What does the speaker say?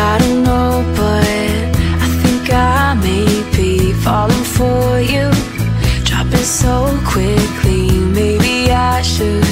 I don't know, but I think I may be falling for you, dropping so quickly. Maybe I should.